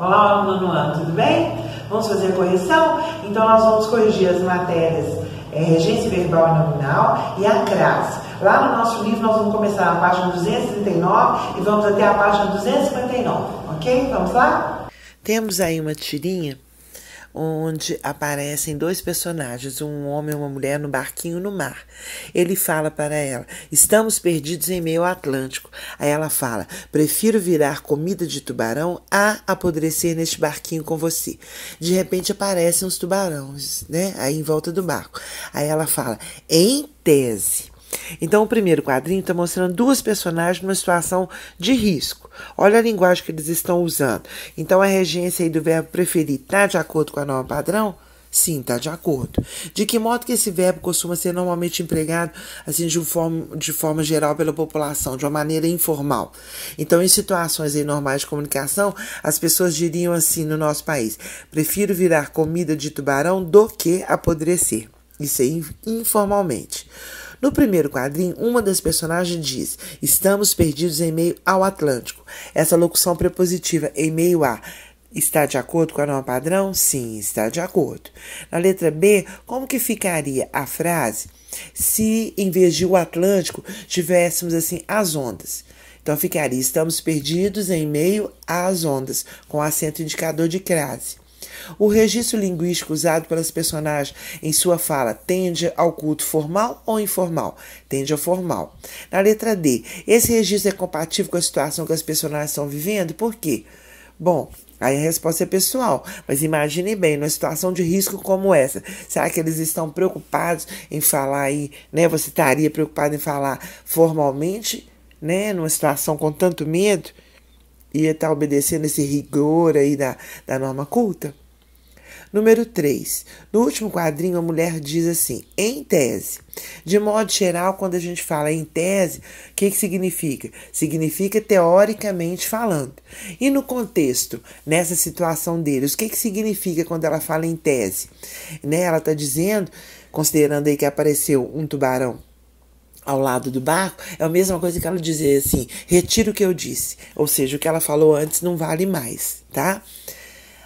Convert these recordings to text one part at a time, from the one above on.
Olá, aluno no ano, tudo bem? Vamos fazer a correção? Então, nós vamos corrigir as matérias é, regência verbal e nominal e a crase. Lá no nosso livro, nós vamos começar na página 239 e vamos até a página 259, ok? Vamos lá? Temos aí uma tirinha onde aparecem dois personagens, um homem e uma mulher no barquinho no mar. Ele fala para ela: Estamos perdidos em meio ao Atlântico. Aí ela fala: Prefiro virar comida de tubarão a apodrecer neste barquinho com você. De repente aparecem uns tubarões, né? Aí em volta do barco. Aí ela fala: Em tese. Então, o primeiro quadrinho está mostrando duas personagens numa situação de risco. Olha a linguagem que eles estão usando. Então, a regência do verbo preferir está de acordo com a norma padrão? Sim, está de acordo. De que modo que esse verbo costuma ser normalmente empregado assim de, forma, de forma geral pela população, de uma maneira informal? Então, em situações aí normais de comunicação, as pessoas diriam assim no nosso país: prefiro virar comida de tubarão do que apodrecer. Isso aí informalmente. No primeiro quadrinho, uma das personagens diz: Estamos perdidos em meio ao Atlântico. Essa locução prepositiva em meio a Está de acordo com a norma padrão? Sim, está de acordo. Na letra B, como que ficaria a frase se em vez de o Atlântico tivéssemos assim as ondas? Então ficaria: estamos perdidos em meio às ondas, com acento indicador de crase. O registro linguístico usado pelas personagens em sua fala tende ao culto formal ou informal? Tende ao formal. Na letra D, esse registro é compatível com a situação que as personagens estão vivendo? Por quê? Bom, Aí a resposta é pessoal. Mas imagine bem, numa situação de risco como essa, será que eles estão preocupados em falar aí, né? Você estaria preocupado em falar formalmente, né? Numa situação com tanto medo? Ia estar obedecendo esse rigor aí da, da norma culta? Número 3. No último quadrinho, a mulher diz assim: em tese. De modo geral, quando a gente fala em tese, o que, que significa? Significa teoricamente falando. E no contexto, nessa situação deles, o que, que significa quando ela fala em tese? Né? Ela está dizendo, considerando aí que apareceu um tubarão ao lado do barco, é a mesma coisa que ela dizer assim: retiro o que eu disse. Ou seja, o que ela falou antes não vale mais, tá?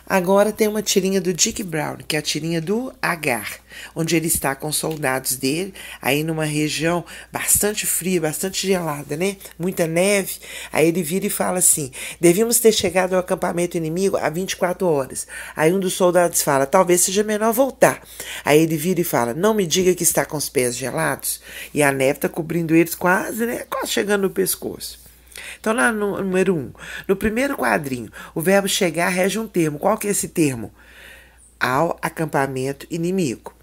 Agora tem uma tirinha do Dick Brown, que é a tirinha do Agar, onde ele está com os soldados dele, aí numa região bastante fria, bastante gelada, né? Muita neve. Aí ele vira e fala assim: devíamos ter chegado ao acampamento inimigo há 24 horas. Aí um dos soldados fala: talvez seja melhor voltar. Aí ele vira e fala: não me diga que está com os pés gelados. E a neve está cobrindo eles quase, né? Quase chegando no pescoço. Então, lá no número 1, um, no primeiro quadrinho, o verbo chegar rege um termo. Qual que é esse termo? Ao acampamento inimigo.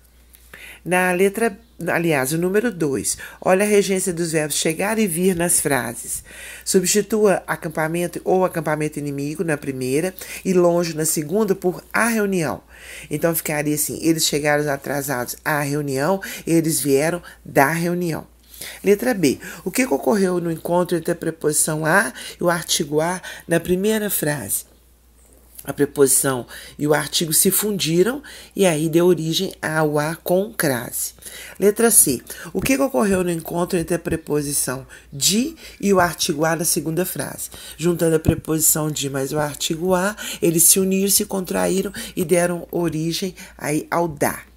Na letra, aliás, o número 2, olha a regência dos verbos chegar e vir nas frases. Substitua acampamento ou acampamento inimigo na primeira e longe na segunda por a reunião. Então ficaria assim: eles chegaram atrasados à reunião, eles vieram da reunião. Letra B. O que ocorreu no encontro entre a preposição a e o artigo a na primeira frase? A preposição e o artigo se fundiram e aí deu origem ao a com crase. Letra C. O que ocorreu no encontro entre a preposição de e o artigo a na segunda frase? Juntando a preposição de mais o artigo a, eles se uniram, se contraíram e deram origem aí ao da.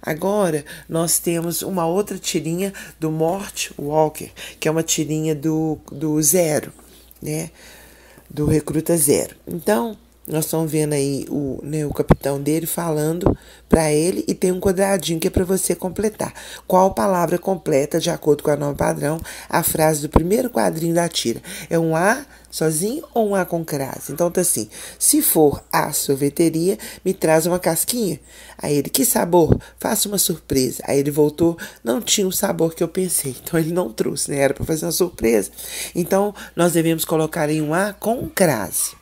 Agora nós temos uma outra tirinha do Mort Walker, que é uma tirinha do, do Zero, né? Do Recruta Zero. Então, nós estamos vendo aí o, né, o capitão dele falando para ele e tem um quadradinho que é para você completar. Qual palavra completa, de acordo com a norma padrão, a frase do primeiro quadrinho da tira? É um A sozinho ou um A com crase? Então tá assim: se for a sorveteria, me traz uma casquinha. Aí ele, que sabor? Faça uma surpresa. Aí ele voltou, não tinha o sabor que eu pensei. Então ele não trouxe, né? Era para fazer uma surpresa. Então nós devemos colocar em um A com crase.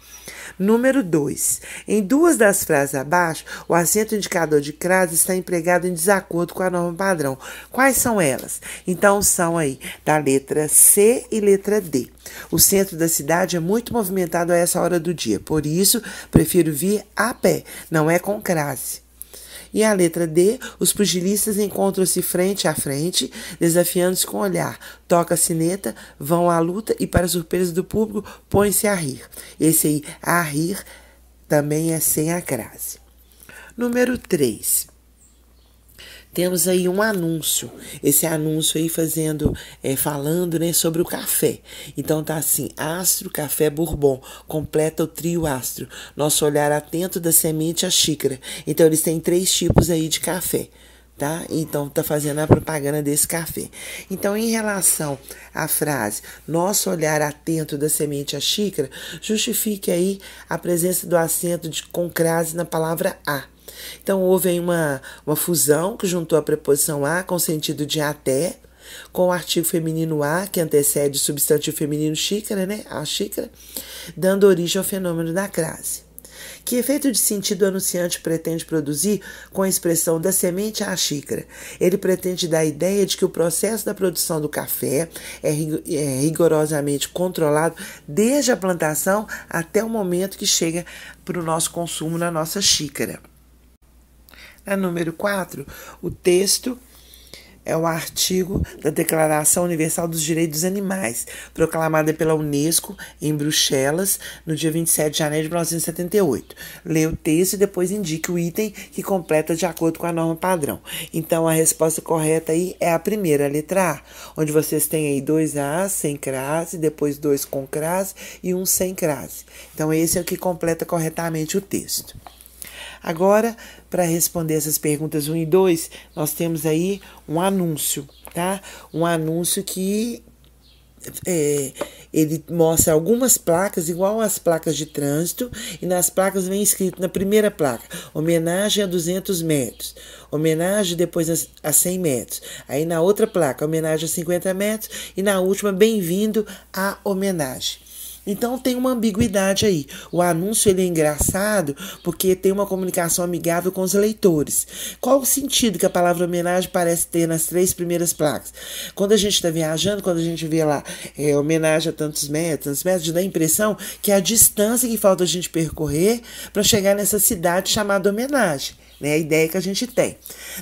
Número 2. Em duas das frases abaixo, o acento indicador de crase está empregado em desacordo com a norma padrão. Quais são elas? Então, são aí da letra C e letra D. O centro da cidade é muito movimentado a essa hora do dia, por isso prefiro vir a pé, não é com crase. E a letra D, os pugilistas encontram-se frente a frente, desafiando-se com o olhar. Toca a sineta, vão à luta e, para surpresa do público, põem-se a rir. Esse aí, a rir, também é sem a crase. Número 3 temos aí um anúncio. Esse anúncio aí fazendo, é, falando né, sobre o café. Então tá assim, Astro Café Bourbon, completa o trio Astro. Nosso olhar atento da semente à xícara. Então eles têm três tipos aí de café. Tá? Então tá fazendo a propaganda desse café. Então, em relação à frase nosso olhar atento da semente à xícara, justifique aí a presença do acento de, com crase na palavra a. Então, houve aí uma, uma fusão que juntou a preposição a com sentido de até, com o artigo feminino a, que antecede o substantivo feminino xícara, né? A xícara, dando origem ao fenômeno da crase. Que efeito de sentido o anunciante pretende produzir com a expressão da semente à xícara? Ele pretende dar a ideia de que o processo da produção do café é, é rigorosamente controlado desde a plantação até o momento que chega para o nosso consumo na nossa xícara. A número 4, o texto é o artigo da Declaração Universal dos Direitos dos Animais, proclamada pela Unesco em Bruxelas no dia 27 de janeiro de 1978. Lê o texto e depois indique o item que completa de acordo com a norma padrão. Então a resposta correta aí é a primeira, a letra A, onde vocês têm aí dois A sem crase, depois dois com crase e um sem crase. Então esse é o que completa corretamente o texto. Agora, para responder essas perguntas 1 e 2, nós temos aí um anúncio, tá? Um anúncio que é, ele mostra algumas placas, igual as placas de trânsito, e nas placas vem escrito na primeira placa: homenagem a 200 metros, homenagem depois a, a 100 metros. Aí na outra placa, homenagem a 50 metros, e na última, bem-vindo à homenagem. Então tem uma ambiguidade aí. O anúncio ele é engraçado porque tem uma comunicação amigável com os leitores. Qual o sentido que a palavra homenagem parece ter nas três primeiras placas? Quando a gente está viajando, quando a gente vê lá é, homenagem a tantos metros, tantos metros, dá a impressão que é a distância que falta a gente percorrer para chegar nessa cidade chamada homenagem né? A ideia que a gente tem.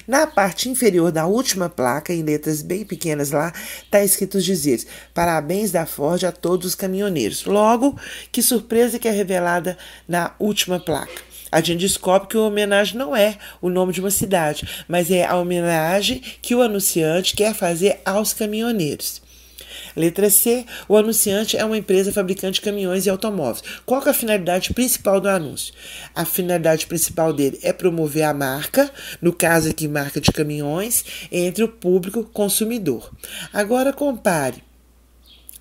Na parte inferior da última placa, em letras bem pequenas lá, está escrito os dizeres: Parabéns da Ford a todos os caminhoneiros. Logo, que surpresa que é revelada na última placa a gente descobre que a homenagem não é o nome de uma cidade, mas é a homenagem que o anunciante quer fazer aos caminhoneiros. Letra C. O anunciante é uma empresa fabricante de caminhões e automóveis. Qual é a finalidade principal do anúncio? A finalidade principal dele é promover a marca, no caso aqui, marca de caminhões, entre o público consumidor. Agora compare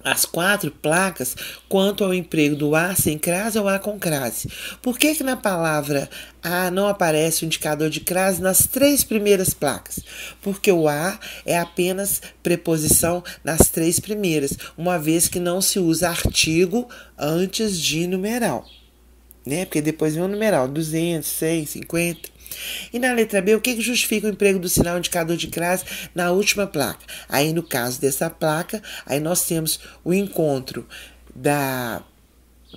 as quatro placas quanto ao emprego do A sem crase ou A com crase. Por que, que na palavra A não aparece o indicador de crase nas três primeiras placas? Porque o A é apenas preposição nas três primeiras, uma vez que não se usa artigo antes de numeral. Né? Porque depois vem o numeral 200, 100, 50. E na letra B, o que, justifica o emprego do sinal indicador de crase na última placa? Aí, no caso dessa placa, aí nós temos o encontro da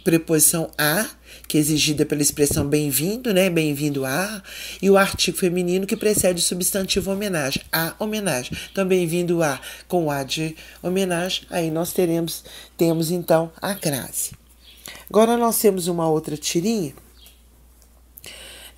preposição a, que é exigida pela expressão bem-vindo, né? Bem-vindo a, e o artigo feminino que precede o substantivo homenagem, a homenagem. Então, bem-vindo a com a de homenagem, aí nós teremos, temos então a crase. Agora nós temos uma outra tirinha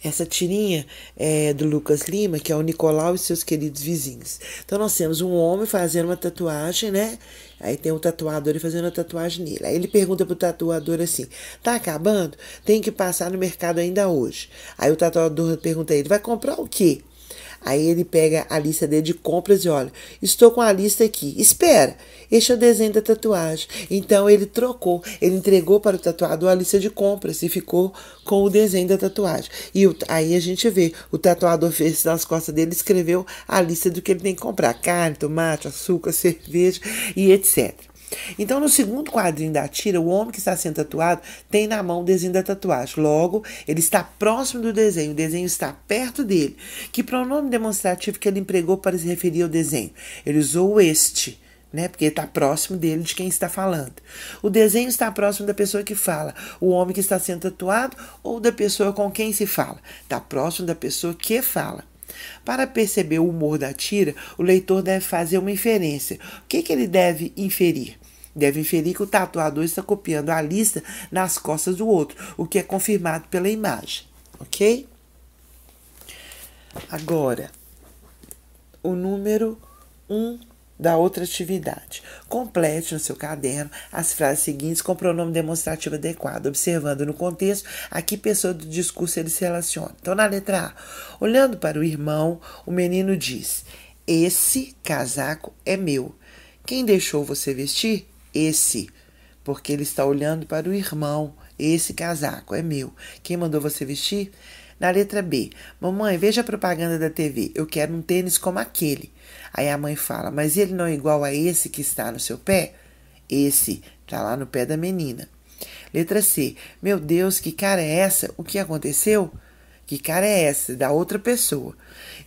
essa tirinha é do Lucas Lima, que é o Nicolau e seus queridos vizinhos. Então nós temos um homem fazendo uma tatuagem, né? Aí tem um tatuador fazendo a tatuagem nele. Aí ele pergunta pro tatuador assim: tá acabando? Tem que passar no mercado ainda hoje. Aí o tatuador pergunta a ele: vai comprar o quê? Aí ele pega a lista dele de compras e olha, estou com a lista aqui. Espera, este é o desenho da tatuagem. Então ele trocou, ele entregou para o tatuador a lista de compras e ficou com o desenho da tatuagem. E o, aí a gente vê, o tatuador fez nas costas dele, escreveu a lista do que ele tem que comprar: carne, tomate, açúcar, cerveja e etc. Então, no segundo quadrinho da tira, o homem que está sendo tatuado tem na mão o desenho da tatuagem. Logo, ele está próximo do desenho, o desenho está perto dele. Que pronome demonstrativo que ele empregou para se referir ao desenho? Ele usou este. né? Porque está próximo dele de quem está falando. O desenho está próximo da pessoa que fala, o homem que está sendo tatuado ou da pessoa com quem se fala. Está próximo da pessoa que fala. Para perceber o humor da tira, o leitor deve fazer uma inferência. O que, que ele deve inferir? Deve inferir que o tatuador está copiando a lista nas costas do outro, o que é confirmado pela imagem, ok? Agora, o número 1 um da outra atividade. Complete no seu caderno as frases seguintes com pronome demonstrativo adequado, observando no contexto a que pessoa do discurso ele se relaciona. Então, na letra A, olhando para o irmão, o menino diz: Esse casaco é meu. Quem deixou você vestir? Esse. Porque ele está olhando para o irmão. Esse casaco é meu. Quem mandou você vestir? Na letra B, mamãe, veja a propaganda da TV. Eu quero um tênis como aquele. Aí a mãe fala, mas ele não é igual a esse que está no seu pé? Esse está lá no pé da menina. Letra C, meu Deus, que cara é essa? O que aconteceu? Que cara é essa? Da outra pessoa.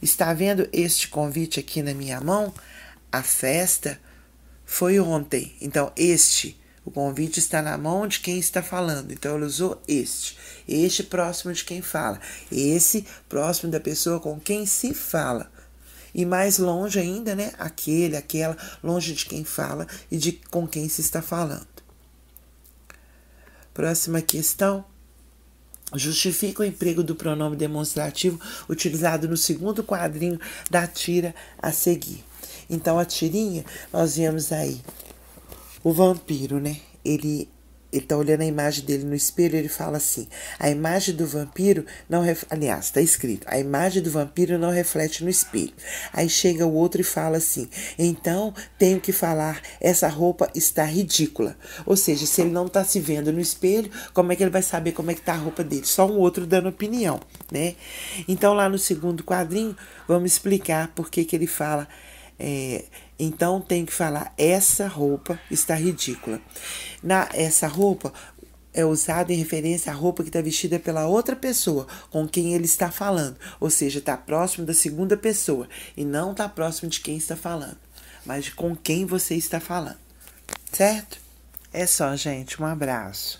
Está vendo este convite aqui na minha mão? A festa foi ontem. Então, este o convite está na mão de quem está falando. Então ele usou este. Este próximo de quem fala. Esse próximo da pessoa com quem se fala. E mais longe ainda, né? Aquele, aquela, longe de quem fala e de com quem se está falando. Próxima questão. Justifica o emprego do pronome demonstrativo utilizado no segundo quadrinho da tira a seguir. Então, a tirinha, nós vemos aí o vampiro, né? Ele ele tá olhando a imagem dele no espelho, ele fala assim: a imagem do vampiro não ref... aliás, está escrito: a imagem do vampiro não reflete no espelho. Aí chega o outro e fala assim: então tenho que falar, essa roupa está ridícula. Ou seja, se ele não está se vendo no espelho, como é que ele vai saber como é que tá a roupa dele? Só um outro dando opinião, né? Então lá no segundo quadrinho, vamos explicar por que que ele fala é, então tem que falar essa roupa está ridícula. Na essa roupa é usada em referência à roupa que está vestida pela outra pessoa com quem ele está falando, ou seja, está próximo da segunda pessoa e não está próximo de quem está falando, mas de com quem você está falando, certo? É só, gente. Um abraço.